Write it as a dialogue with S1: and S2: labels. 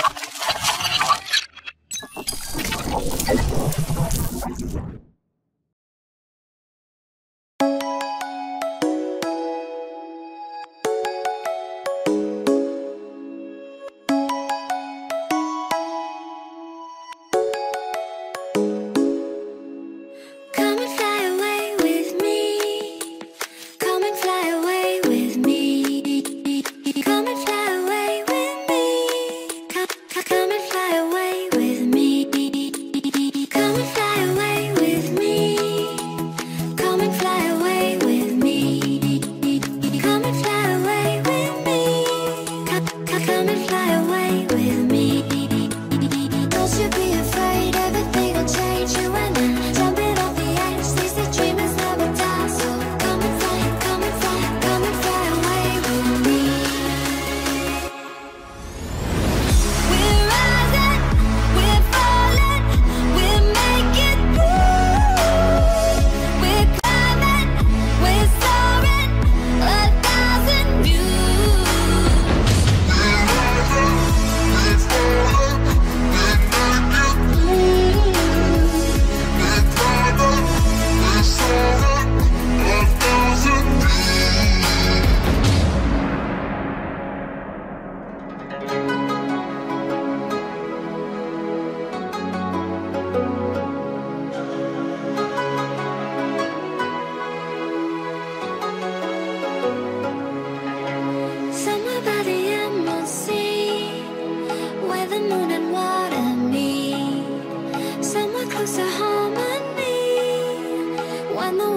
S1: you